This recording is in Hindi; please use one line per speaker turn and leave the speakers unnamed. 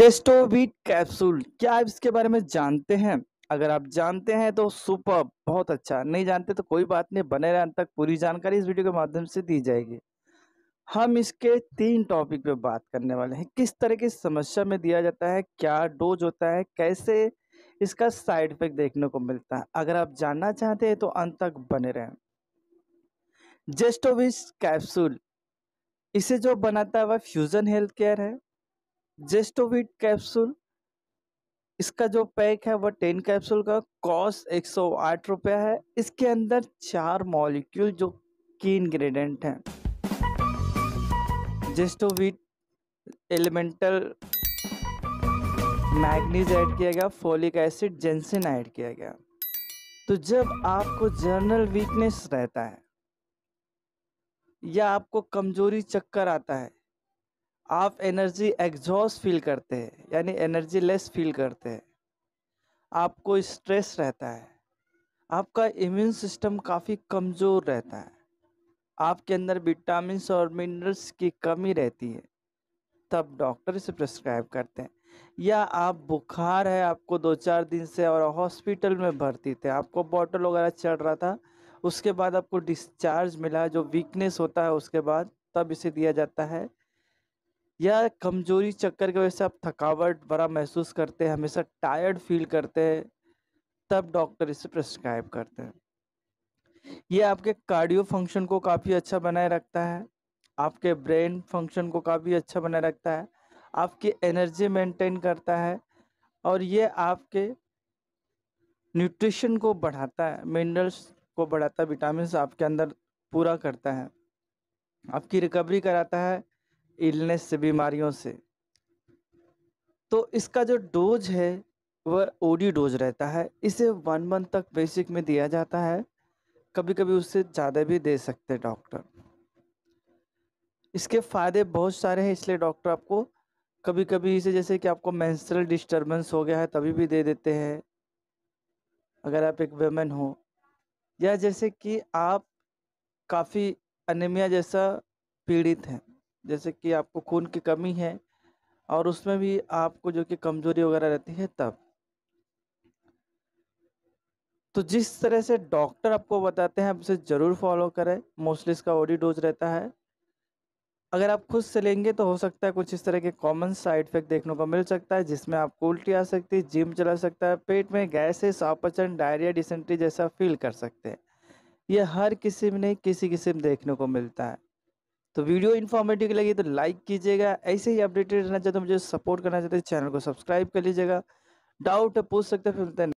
जेस्टोवीट कैप्सूल। क्या आप इसके बारे में जानते हैं? अगर आप जानते हैं तो सुपर, बहुत अच्छा। नहीं जानते तो कोई बात नहीं, बने रहे अंत तक पूरी जानकारी इस वीडियो के माध्यम से दी जाएगी। हम इसके तीन टॉपिक पे बात करने वाले हैं। किस तरह की समस्या में दिया जाता है? क्या डोज होता है? कैसे इसका साइड इफ़ेक्ट देखने को मिलता है? अगर आप जानना चाहते हैं तो अंत तक बने रहें। जेस्टोविस कैप्सूल, इसे जो बनाता है वह फ्यूजन हेल्थ केयर है। जेस्टोविट कैप्सूल, इसका जो पैक है वह टेन कैप्सूल का कॉस्ट एक सौ आठ रुपया है। इसके अंदर चार मॉलिक्यूल जो की इंग्रेडिएंट हैं। जेस्टोविट एलिमेंटल मैग्नीज ऐड किया गया, फोलिक एसिड जेंसिन ऐड किया गया। तो जब आपको जर्नल वीकनेस रहता है, या आपको कमज़ोरी चक्कर आता है आप एनर्जी एग्जॉस्ट फील करते हैं, यानी एनर्जी लेस फील करते हैं। आपको स्ट्रेस रहता है। आपका इम्यून सिस्टम काफ़ी कमज़ोर रहता है। आपके अंदर विटामिन और मिनरल्स की कमी रहती है। तब डॉक्टर इसे प्रिस्क्राइब करते हैं। या आप बुखार है, आपको दो चार दिन से और हॉस्पिटल में भर्ती थे। आपको बॉटल वगैरह चढ़ रहा था, उसके बाद आपको डिस्चार्ज मिला, जो वीकनेस होता है, उसके बाद तब इसे दिया जाता है। या कमज़ोरी चक्कर की वजह से आप थकावट बड़ा महसूस करते हैं, हमेशा टायर्ड फील करते हैं, तब डॉक्टर इसे प्रिस्क्राइब करते हैं। ये आपके कार्डियो फ़ंक्शन को काफ़ी अच्छा बनाए रखता है, आपके ब्रेन फ़ंक्शन को काफ़ी अच्छा बनाए रखता है, आपकी एनर्जी मेंटेन करता है और ये आपके न्यूट्रिशन को बढ़ाता है मिनरल्स को बढ़ाता है विटामिन आपके अंदर पूरा करता है। आपकी रिकवरी कराता है इलनेस से, बीमारियों से। तो इसका जो डोज है, वह ओडी डोज रहता है। इसे वन मंथ तक बेसिक में दिया जाता है। कभी कभी उससे ज़्यादा भी दे सकते हैं डॉक्टर इसके फ़ायदे बहुत सारे हैं, इसलिए डॉक्टर आपको कभी कभी इसे जैसे कि आपको मैंस्ट्रल डिस्टर्बेंस हो गया है, तभी भी दे देते हैं। अगर आप एक वेमेन हो। या जैसे कि आप काफ़ी अनिमिया जैसा पीड़ित हैं। जैसे कि आपको खून की कमी है और उसमें भी आपको जो कि कमज़ोरी वगैरह रहती है तब। तो जिस तरह से डॉक्टर आपको बताते हैं, आप उसे ज़रूर फॉलो करें। मोस्टली इसका ओडी डोज रहता है। अगर आप खुद से लेंगे तो हो सकता है कुछ इस तरह के कॉमन साइड इफ़ेक्ट देखने को मिल सकता है, जिसमें आपको उल्टी आ सकती है, जिम चला सकता है, पेट में गैसेस, अपचन, डायरिया, डिसेंट्री जैसा फील कर सकते हैं। यह हर किसी में नहीं, किसी किसी में देखने को मिलता है। तो वीडियो इन्फॉर्मेटिव लगी तो लाइक कीजिएगा। ऐसे ही अपडेटेड रहना चाहते हो, मुझे सपोर्ट करना चाहते हैं, चैनल को सब्सक्राइब कर लीजिएगा। डाउट पूछ सकते हैं, फिर